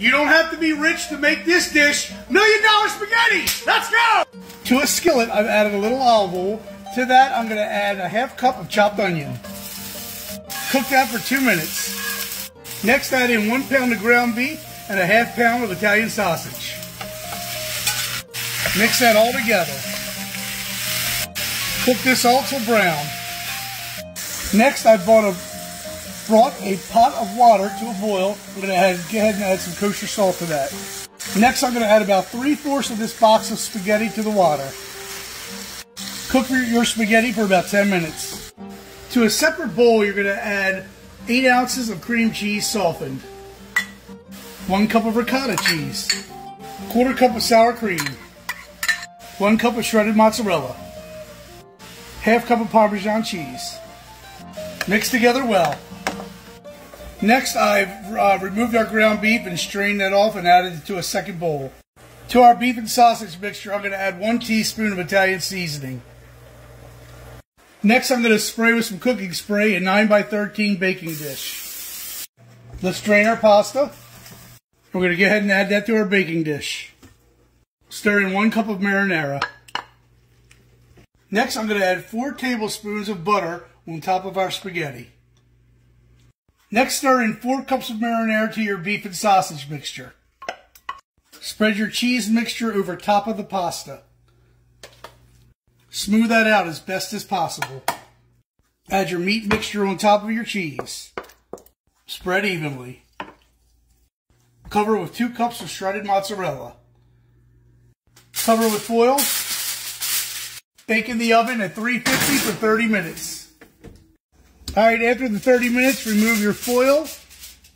You don't have to be rich to make this dish million dollar spaghetti. Let's go! To a skillet, I've added a little olive oil. To that, I'm going to add a half cup of chopped onion. Cook that for two minutes. Next, add in one pound of ground beef and a half pound of Italian sausage. Mix that all together. Cook this all till brown. Next, I bought a brought a pot of water to a boil. We're going to add, go ahead and add some kosher salt to that. Next, I'm going to add about three-fourths of this box of spaghetti to the water. Cook your spaghetti for about 10 minutes. To a separate bowl, you're going to add 8 ounces of cream cheese softened, 1 cup of ricotta cheese, quarter cup of sour cream, 1 cup of shredded mozzarella, half cup of Parmesan cheese. Mix together well. Next, I've uh, removed our ground beef and strained that off and added it to a second bowl. To our beef and sausage mixture, I'm going to add one teaspoon of Italian seasoning. Next, I'm going to spray with some cooking spray a 9 by 13 baking dish. Let's drain our pasta. We're going to go ahead and add that to our baking dish. Stir in one cup of marinara. Next, I'm going to add four tablespoons of butter on top of our spaghetti. Next, stir in 4 cups of marinara to your beef and sausage mixture. Spread your cheese mixture over top of the pasta. Smooth that out as best as possible. Add your meat mixture on top of your cheese. Spread evenly. Cover with 2 cups of shredded mozzarella. Cover with foil. Bake in the oven at 350 for 30 minutes. All right, after the 30 minutes, remove your foil.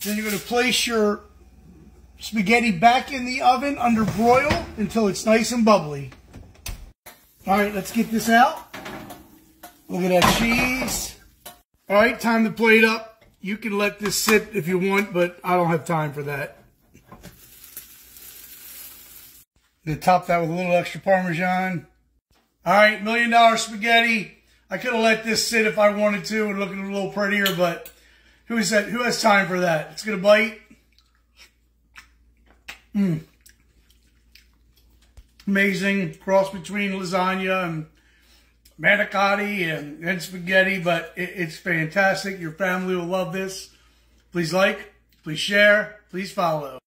Then you're going to place your spaghetti back in the oven under broil until it's nice and bubbly. All right, let's get this out. Look at that cheese. All right, time to plate up. You can let this sit if you want, but I don't have time for that. Gonna top that with a little extra Parmesan. All right, million dollar spaghetti. I could have let this sit if I wanted to and look a little prettier, but who is that? Who has time for that? It's gonna bite. Mmm. Amazing cross between lasagna and manicotti and, and spaghetti, but it, it's fantastic. Your family will love this. Please like, please share, please follow.